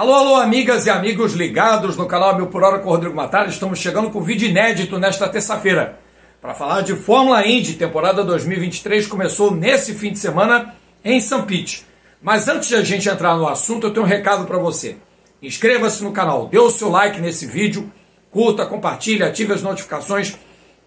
Alô, alô, amigas e amigos ligados no canal Mil por Hora com o Rodrigo Matar. Estamos chegando com vídeo inédito nesta terça-feira para falar de Fórmula Indy. Temporada 2023 começou nesse fim de semana em St. Pete. Mas antes de a gente entrar no assunto, eu tenho um recado para você. Inscreva-se no canal, dê o seu like nesse vídeo, curta, compartilhe, ative as notificações,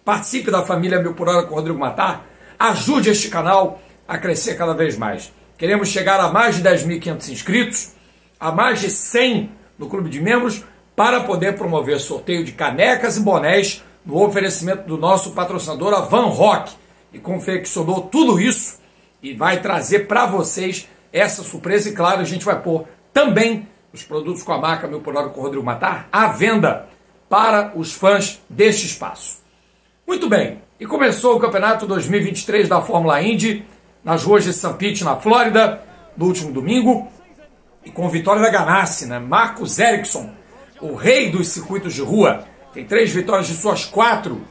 participe da família Mil por Hora com o Rodrigo Matar, ajude este canal a crescer cada vez mais. Queremos chegar a mais de 10.500 inscritos, a mais de 100 no clube de membros, para poder promover sorteio de canecas e bonés no oferecimento do nosso patrocinador, a Van Rock, e confeccionou tudo isso e vai trazer para vocês essa surpresa. E claro, a gente vai pôr também os produtos com a marca Meu Por Hora com o Rodrigo Matar à venda para os fãs deste espaço. Muito bem, e começou o campeonato 2023 da Fórmula Indy nas ruas de St. Pete, na Flórida, no último domingo, e com vitória da Ganassi, né? Marcos Ericsson, o rei dos circuitos de rua, tem três vitórias de suas quatro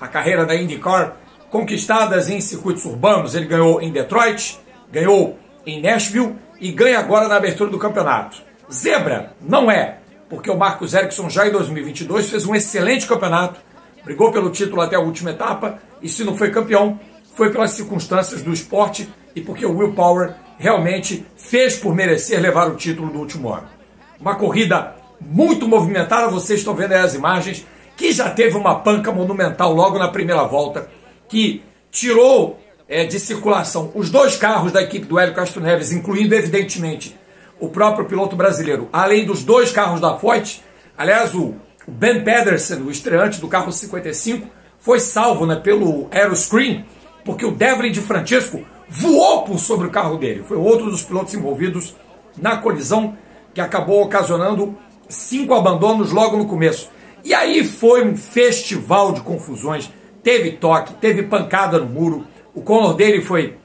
a carreira da IndyCar conquistadas em circuitos urbanos. Ele ganhou em Detroit, ganhou em Nashville e ganha agora na abertura do campeonato. Zebra não é, porque o Marcos Ericsson já em 2022 fez um excelente campeonato, brigou pelo título até a última etapa e se não foi campeão, foi pelas circunstâncias do esporte e porque o Will Power realmente fez por merecer levar o título do último ano. Uma corrida muito movimentada, vocês estão vendo aí as imagens, que já teve uma panca monumental logo na primeira volta, que tirou é, de circulação os dois carros da equipe do Hélio Castro Neves, incluindo, evidentemente, o próprio piloto brasileiro, além dos dois carros da Foyt. Aliás, o Ben Pedersen, o estreante do carro 55, foi salvo né, pelo Aeroscreen, porque o Devlin de Francisco voou por sobre o carro dele. Foi outro dos pilotos envolvidos na colisão que acabou ocasionando cinco abandonos logo no começo. E aí foi um festival de confusões. Teve toque, teve pancada no muro. O Conor dele foi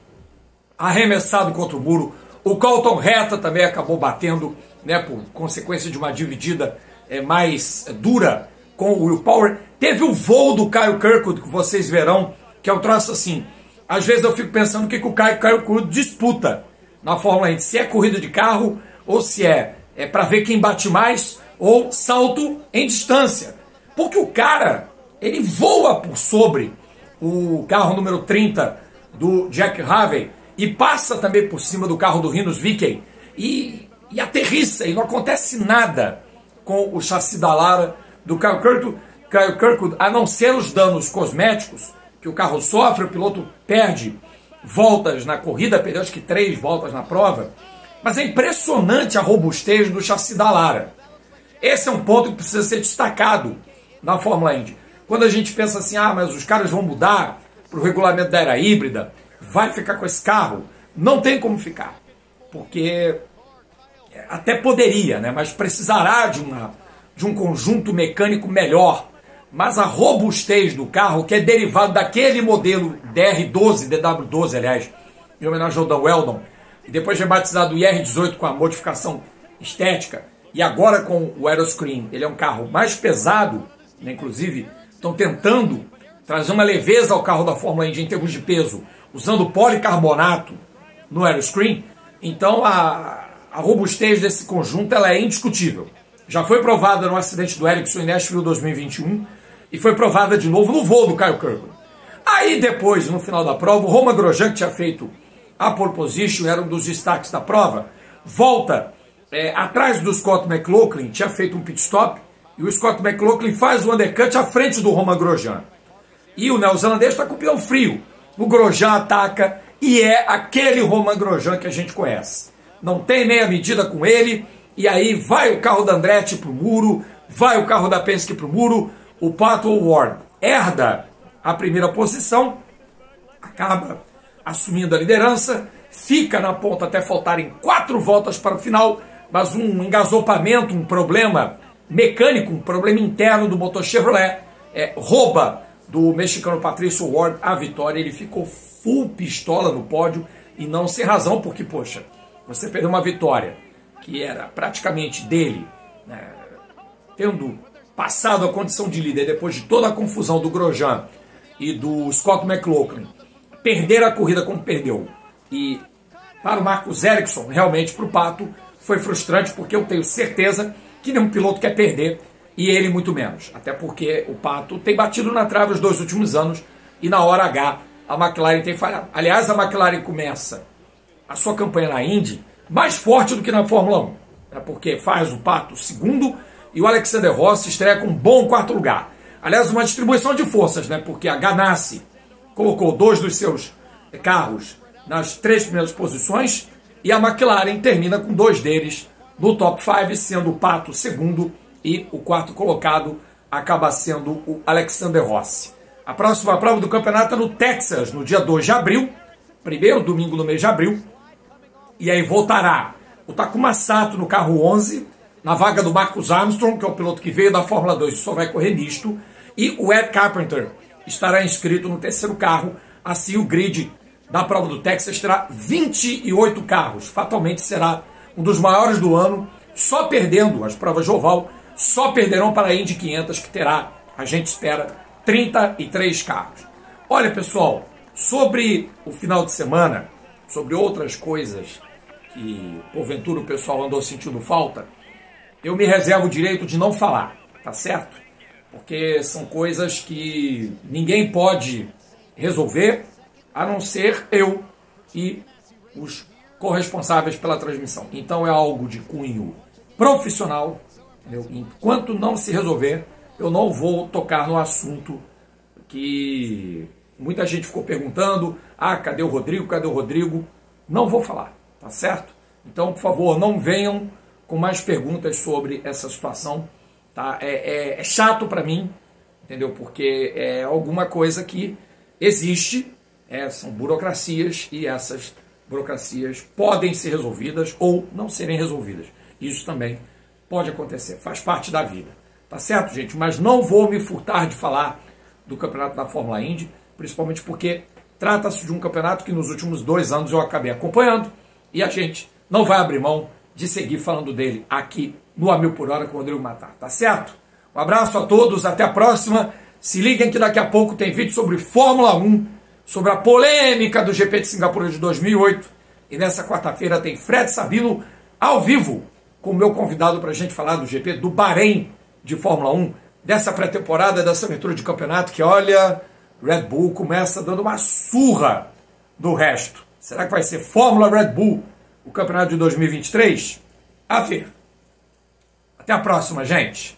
arremessado contra o muro. O Colton Reta também acabou batendo, né, por consequência de uma dividida é, mais dura com o Will Power. Teve o voo do Caio Kirkwood, que vocês verão, que é um troço assim. Às vezes eu fico pensando o que, que o Caio Kirkwood disputa na Fórmula 1. Se é corrida de carro ou se é, é para ver quem bate mais ou salto em distância. Porque o cara, ele voa por sobre o carro número 30 do Jack Harvey e passa também por cima do carro do Rinos Vicky e, e aterrissa e não acontece nada com o chassi da Lara do Kyle Kirkwood, Kyle Kirkwood, a não ser os danos cosméticos que o carro sofre, o piloto perde voltas na corrida, perdeu acho que três voltas na prova, mas é impressionante a robustez do chassi da Lara. Esse é um ponto que precisa ser destacado na Fórmula Indy. Quando a gente pensa assim, ah, mas os caras vão mudar para o regulamento da era híbrida, vai ficar com esse carro? Não tem como ficar, porque até poderia, né? mas precisará de, uma, de um conjunto mecânico melhor. Mas a robustez do carro, que é derivado daquele modelo DR12, DW12, aliás, em homenagem ao Dan Weldon, e depois rebatizado o IR18 com a modificação estética, e agora com o Aeroscreen, ele é um carro mais pesado, né? inclusive estão tentando trazer uma leveza ao carro da Fórmula Indy em termos de peso, usando policarbonato no Aeroscreen, então a, a robustez desse conjunto ela é indiscutível. Já foi provada no acidente do Ericsson em Nashville 2021 e foi provada de novo no voo do Kyle Kirkwood. Aí depois, no final da prova, o Roman Grosjean, que tinha feito a pole position, era um dos destaques da prova, volta é, atrás do Scott McLaughlin, tinha feito um pit stop, e o Scott McLaughlin faz o undercut à frente do Roman Grosjean. E o neozelandês está com o pneu frio. O Grosjean ataca e é aquele Roman Grosjean que a gente conhece. Não tem nem a medida com ele, e aí vai o carro da Andretti para o muro, vai o carro da Penske para o muro, o Pato Ward herda a primeira posição, acaba assumindo a liderança, fica na ponta até faltarem quatro voltas para o final, mas um engasopamento, um problema mecânico, um problema interno do motor Chevrolet, é, rouba do mexicano Patrício Ward a vitória. Ele ficou full pistola no pódio e não sem razão, porque, poxa, você perdeu uma vitória que era praticamente dele, né, tendo passado a condição de líder depois de toda a confusão do Grosjean e do Scott McLaughlin, perder a corrida como perdeu. E para o Marcos Ericsson, realmente para o Pato, foi frustrante porque eu tenho certeza que nenhum piloto quer perder e ele muito menos. Até porque o Pato tem batido na trave os dois últimos anos e na hora H a McLaren tem falhado. Aliás, a McLaren começa a sua campanha na Indy mais forte do que na Fórmula 1, né? porque faz o Pato segundo e o Alexander Rossi estreia com um bom quarto lugar. Aliás, uma distribuição de forças, né? porque a Ganassi colocou dois dos seus carros nas três primeiras posições e a McLaren termina com dois deles no top 5, sendo o Pato segundo e o quarto colocado acaba sendo o Alexander Rossi. A próxima prova do campeonato é no Texas, no dia 2 de abril, primeiro domingo do mês de abril, e aí voltará o Takuma Sato no carro 11, na vaga do Marcus Armstrong, que é o piloto que veio da Fórmula 2 e só vai correr nisto, e o Ed Carpenter estará inscrito no terceiro carro, assim o grid da prova do Texas terá 28 carros. Fatalmente será um dos maiores do ano, só perdendo as provas de oval, só perderão para a Indy 500, que terá, a gente espera, 33 carros. Olha, pessoal, sobre o final de semana, sobre outras coisas que porventura o pessoal andou sentindo falta, eu me reservo o direito de não falar, tá certo? Porque são coisas que ninguém pode resolver a não ser eu e os corresponsáveis pela transmissão. Então é algo de cunho profissional. Entendeu? Enquanto não se resolver, eu não vou tocar no assunto que muita gente ficou perguntando: ah, cadê o Rodrigo? Cadê o Rodrigo? Não vou falar, tá certo? Então, por favor, não venham com mais perguntas sobre essa situação. Tá? É, é, é chato para mim, entendeu? Porque é alguma coisa que existe é, são burocracias e essas burocracias podem ser resolvidas ou não serem resolvidas. Isso também pode acontecer, faz parte da vida. Tá certo, gente? Mas não vou me furtar de falar do campeonato da Fórmula Indy, principalmente porque trata-se de um campeonato que nos últimos dois anos eu acabei acompanhando e a gente não vai abrir mão de seguir falando dele aqui no A Mil por Hora com o Rodrigo Matar, tá certo? Um abraço a todos, até a próxima. Se liguem que daqui a pouco tem vídeo sobre Fórmula 1 sobre a polêmica do GP de Singapura de 2008. E nessa quarta-feira tem Fred Sabino ao vivo com o meu convidado para a gente falar do GP do Bahrein de Fórmula 1, dessa pré-temporada, dessa abertura de campeonato que, olha, Red Bull começa dando uma surra do resto. Será que vai ser Fórmula Red Bull o campeonato de 2023? A ver. Até a próxima, gente.